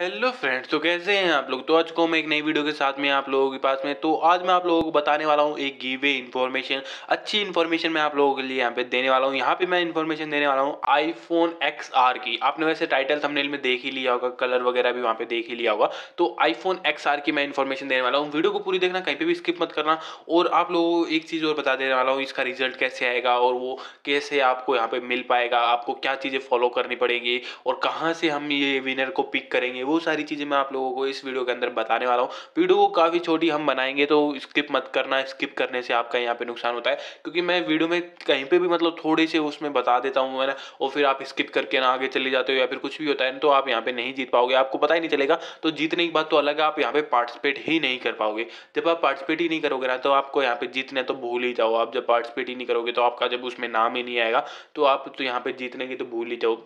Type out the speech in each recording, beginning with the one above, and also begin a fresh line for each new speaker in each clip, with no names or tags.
Hello friends तो कैसे हैं आप लोग? तो आज को मैं एक नई वीडियो के साथ में आप लोगों के पास में तो आज मैं आप लोगों को बताने वाला हूँ एक गिवे इन्फॉर्मेशन अच्छी इन्फॉर्मेशन मैं आप लोगों के लिए यहाँ पे देने वाला हूँ। यहाँ पे मैं इन्फॉर्मेशन देने वाला हूँ आईफोन एक्स आर की। आपने वैसे टाइटल थंबनेल में देख ही लिया होगा कलर वगैरह भी वहाँ पे देख ही लिया होगा। तो आईफोन एक्स आर की मैं इन्फॉर्मेशन देने वाला हूँ। वीडियो को पूरी देखना, कहीं पर भी स्किप मत करना। और आप लोगों को एक चीज़ और बता देने वाला हूँ, इसका रिज़ल्ट कैसे आएगा और वो कैसे आपको यहाँ पर मिल पाएगा, आपको क्या चीज़ें फॉलो करनी पड़ेगी और कहाँ से हम ये विनर को पिक करेंगे वो सारी चीज़ें मैं आप लोगों को इस वीडियो के अंदर बताने वाला हूँ। वीडियो को काफ़ी छोटी हम बनाएँगे तो स्किप मत करना स्किप करने से आपका यहाँ पे नुकसान होता है। क्योंकि मैं वीडियो में कहीं पे भी मतलब थोड़े से उसमें बता देता हूँ मैंने और फिर आप स्किप करके ना आगे चले जाते हो या फिर कुछ भी होता है तो आप यहाँ पे नहीं जीत पाओगे। आपको पता ही नहीं चलेगा तो जीतने की बात तो अलग है, आप यहाँ पे पार्टिसिपेट ही नहीं कर पाओगे। जब आप पार्टिसिपेट ही नहीं करोगे ना तो आपको यहाँ पे जीतने तो भूल ही जाओ। आप जब पार्टिसिपेट ही नहीं करोगे तो आपका जब उसमें नाम ही नहीं आएगा तो आप तो यहाँ पे जीतने की तो भूल ही जाओ।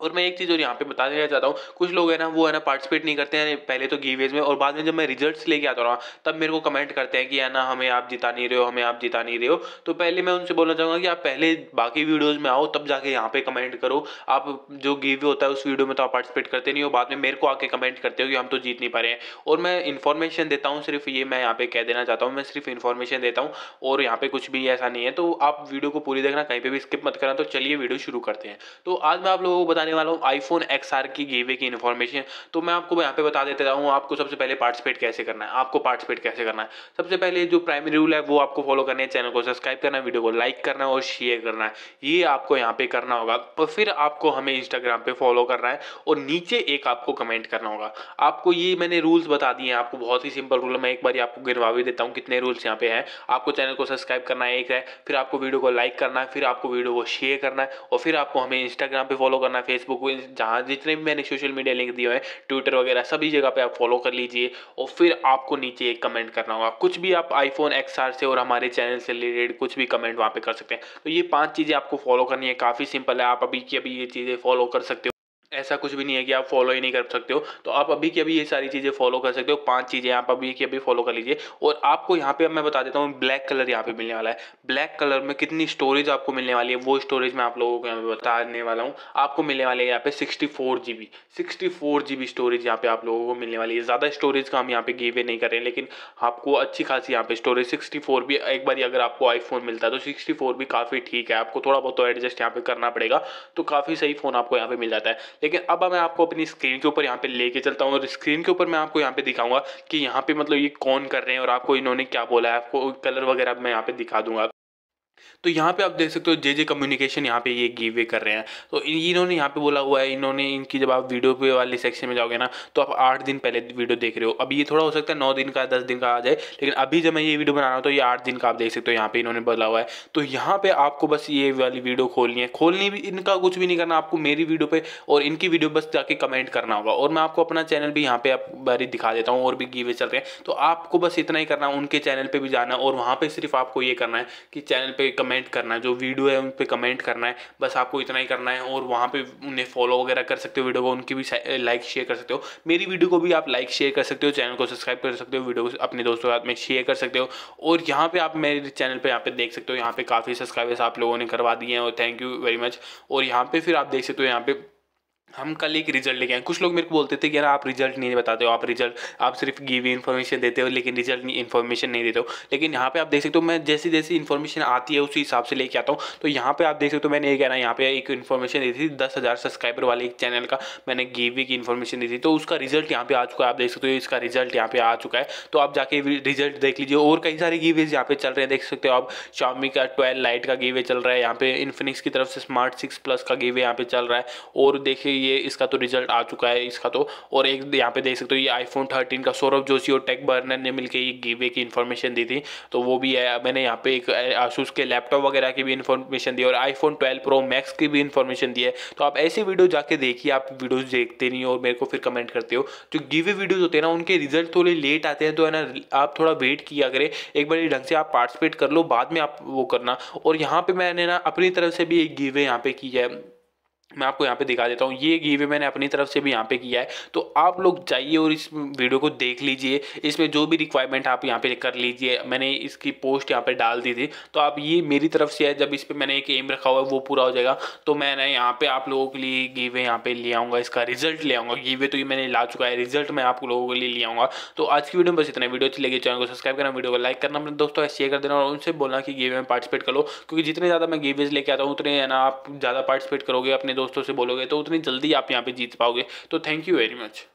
और मैं एक चीज़ और यहाँ पे बता देना चाहता हूँ, कुछ लोग है ना, वो है ना पार्टिसिपेट नहीं करते हैं पहले तो गिवेज में और बाद में जब मैं रिजल्ट्स लेके आता हूँ तब मेरे को कमेंट करते हैं कि है ना, हमें आप जिता नहीं रहे हो, हमें आप जिता नहीं रहे हो। तो पहले मैं उनसे बोलना चाहूँगा कि आप पहले बाकी वीडियोज़ में आओ, तब जाके यहाँ पे कमेंट करो। आप जो गिवे होता है उस वीडियो में तो आप पार्टिसिपेट करते नहीं हो, बाद में मेरे को आके कमेंट करते हो कि हम तो जीत नहीं पा रहे हैं। और मैं इन्फॉर्मेशन देता हूँ, सिर्फ़ ये मैं यहाँ पे कह देना चाहता हूँ, मैं सिर्फ़ इन्फॉर्मेशन देता हूँ और यहाँ पे कुछ भी ऐसा नहीं है। तो आप वीडियो को पूरी देखना, कहीं पर भी स्किप मत करना तो चलिए वीडियो शुरू करते हैं। तो आज मैं आप लोगों को बताने वाला हूँ आईफोन एक्स आर की गिवे की इन्फॉर्मेशन तो मैं आपको यहाँ पे बता देता हूँ, आपको सबसे पहले पार्टिसिपेट कैसे करना है, आपको पार्टिसिपेट कैसे करना है। सबसे पहले जो प्राइमरी रूल है, वो आपको फॉलो करना है चैनल को सब्सक्राइब करना है वीडियो को लाइक करना है और शेयर करना है। ये आपको यहाँ पे करना होगा, और फिर आपको हमें इंस्टाग्राम पे फॉलो करना है और नीचे एक आपको कमेंट करना होगा। आपको ये मैंने रूल्स बता दिए हैं, आपको बहुत ही सिंपल रूल मैं एक बार आपको गिनवा भी देता हूँ कितने रूल्स यहाँ पे हैं। आपको चैनल को सब्सक्राइब करना है, एक है, फिर आपको वीडियो को लाइक करना है, फिर आपको वीडियो को शेयर करना है और फिर आपको हमें इंस्टाग्राम पे फॉलो करना है फेसबुक जहाँ जितने भी मैंने सोशल मीडिया लिंक दिए हैं ट्विटर वगैरह, सभी जगह पे आप फॉलो कर लीजिए और फिर आपको नीचे एक कमेंट करना होगा। कुछ भी आप आईफोन एक्सआर से और हमारे चैनल से रिलेटेड कुछ भी कमेंट वहाँ पर कर सकते हैं। तो ये पाँच चीज़ें आपको फॉलो करनी है। काफ़ी सिंपल है। आप अभी की अभी ये चीज़ें फॉलो कर सकते हो। ऐसा कुछ भी नहीं है कि आप फॉलो ही नहीं कर सकते हो। तो आप अभी की अभी ये सारी चीज़ें फॉलो कर सकते हो। पाँच चीज़ें आप अभी की अभी फॉलो कर लीजिए। और आपको यहाँ पे मैं बता देता हूँ ब्लैक कलर यहाँ पे मिलने वाला है। ब्लैक कलर में कितनी स्टोरेज आपको मिलने वाली है, वो स्टोरेज मैं आप लोगों को यहाँ पे बताने वाला हूँ। आपको मिलने वाले है यहाँ पे sixty four G B sixty four G B storage यहाँ पे आप लोगों को मिलने वाली है। ज़्यादा स्टोरेज का हम यहाँ पे गिवे नहीं कर रहे हैं, लेकिन आपको अच्छी खासी यहाँ पे स्टोरेज सिक्सटी फोर भी एक बार अगर आपको आईफोन मिलता है तो सिक्सटी फोर भी काफ़ी ठीक है। आपको थोड़ा बहुत तो एडजस्ट यहाँ पे करना पड़ेगा तो काफ़ी सही फ़ोन आपको यहाँ पे मिल जाता है। लेकिन अब मैं आपको अपनी स्क्रीन के ऊपर यहाँ पे लेके चलता हूँ और स्क्रीन के ऊपर मैं आपको यहाँ पे दिखाऊँगा कि यहाँ पे मतलब ये कौन कर रहे हैं और आपको इन्होंने क्या बोला है, आपको कलर वगैरह मैं यहाँ पे दिखा दूँगा। तो यहाँ पे आप देख सकते हो जे जे कम्युनिकेशन यहाँ पे ये गिव वे कर रहे हैं। तो इन्होंने यहाँ पे बोला हुआ है, इन्होंने इनकी जब आप वीडियो पे वाले सेक्शन में जाओगे ना तो आप आठ दिन पहले वीडियो देख रहे हो। अभी ये थोड़ा हो सकता है नौ दिन का, दस दिन का आ जाए, लेकिन अभी जब मैं ये वीडियो बना रहा हूँ तो ये आठ दिन का आप देख सकते हो यहाँ पे इन्होंने बोला हुआ है। तो यहाँ पे आपको बस ये वाली वीडियो खोलनी है। खोलनी भी, इनका कुछ भी नहीं करना, आपको मेरी वीडियो पे और इनकी वीडियो बस जाके कमेंट करना होगा। और मैं आपको अपना चैनल भी यहाँ पे आप बारी दिखा देता हूँ, और भी गिवे चल रहे हैं। तो आपको बस इतना ही करना, उनके चैनल पर भी जाना, और वहाँ पर सिर्फ़ आपको ये करना है कि चैनल पर कमेंट करना है, जो वीडियो है उन पर कमेंट करना है। बस आपको इतना ही करना है और वहाँ पे उन्हें फॉलो वगैरह कर सकते हो वीडियो को, उनकी भी लाइक शेयर कर सकते हो। मेरी वीडियो को भी आप लाइक शेयर कर सकते हो चैनल को सब्सक्राइब कर सकते हो वीडियो को अपने दोस्तों के साथ में शेयर कर सकते हो। और यहाँ पर आप मेरे चैनल पर यहाँ पे देख सकते हो, यहाँ पे काफ़ी सब्सक्राइबर्स आप लोगों ने करवा दिए हैं और थैंक यू वेरी मच और यहाँ पे फिर आप देख सकते हो, यहाँ पे हम कल एक रिज़ल्ट लेके आए। कुछ लोग मेरे को बोलते थे कि यार आप रिज़ल्ट नहीं बताते हो, आप रिज़ल्ट आप सिर्फ़ गिव इन्फॉर्मेशन देते हो, लेकिन रिज़ल्ट इन्फॉर्मेशन नहीं देते हो। लेकिन यहाँ पे आप देख सकते हो, मैं जैसी जैसी इन्फॉर्मेशन आती है, उसी हिसाब से लेके आता हूँ। तो यहाँ पे आप देख सकते हो, मैंने एक है ना यहाँ पे एक इन्फॉर्मेशन दी थी, दस हज़ार सब्सक्राइबर वाले एक चैनल का। मैंने गिवी की इन्फॉर्मेशन दी थी। तो उसका रिज़ल्ट यहाँ पे आ चुका है। आप देख सकते हो, इसका रिज़ल्ट यहाँ पे आ चुका है। तो आप जाके रिज़ल्ट देख लीजिए। और कई सारे गिवेज यहाँ पे चल रहे हैं। देख सकते हो आप शामी का ट्वेल्व लाइट का गिवे चल रहा है। यहाँ पे इन्फिनिक्स की तरफ़ से स्मार्ट सिक्स प्लस का गिवे यहाँ पे चल रहा है। और देखिए ये इसका तो रिज़ल्ट आ चुका है, इसका तो। और एक यहाँ पे देख सकते हो, ये आईफोन थर्टीन का सौरभ जोशी और टेक बर्नर ने मिलकर ये गिवे की इन्फॉर्मेशन दी थी। तो वो भी है मैंने यहाँ पे एक आसूस के लैपटॉप वगैरह की भी इन्फॉर्मेशन दी और आईफोन ट्वेल्व प्रो मैक्स की भी इन्फॉर्मेशन दी है। तो आप ऐसी वीडियो जाके देखिए, आप वीडियोज़ देखते नहीं और मेरे को फिर कमेंट करते हो। जो गिवे वीडियोज़ होते हैं ना, उनके रिज़ल्ट थोड़े लेट आते हैं तो है ना, आप थोड़ा वेट किया करें। एक बार ढंग से आप पार्टिसिपेट कर लो, बाद में आप वो करना। और यहाँ पे मैंने ना, अपनी तरफ़ से भी एक गिवे यहाँ पे की है। मैं आपको यहाँ पे दिखा देता हूँ। ये गिवे मैंने अपनी तरफ़ से भी यहाँ पे किया है। तो आप लोग जाइए और इस वीडियो को देख लीजिए। इसमें जो भी रिक्वायरमेंट आप यहाँ पे कर लीजिए। मैंने इसकी पोस्ट यहाँ पे डाल दी थी। तो आप ये मेरी तरफ़ से है। जब इस पर मैंने एक एम रखा हुआ है, वो पूरा हो जाएगा। तो मैंने यहाँ पे आप लोगों के लिए गिवे यहाँ पे ले आऊँगा। इसका रिज़ल्ट ले आऊँगा। गिवे तो ये मैंने ला चुका है। रिज़ल्ट मैं आप लोगों के लिए ले आऊँगा। तो आज की वीडियो में बस इतना वीडियो अच्छी लगी चैनल को सब्सक्राइब करना, वीडियो को लाइक करना। अपने दोस्तों शेयर कर देना और उनसे बोलना कि गेवे में पार्टिसिपेट करो। क्योंकि जितने ज़्यादा मैं गेवेज लेके आता हूँ, उतने ना आप ज़्यादा पार्टिसिपेट करोगे। अपने दोस्तों से बोलोगे तो उतनी जल्दी आप यहाँ पर जीत पाओगे। तो थैंक यू वेरी मच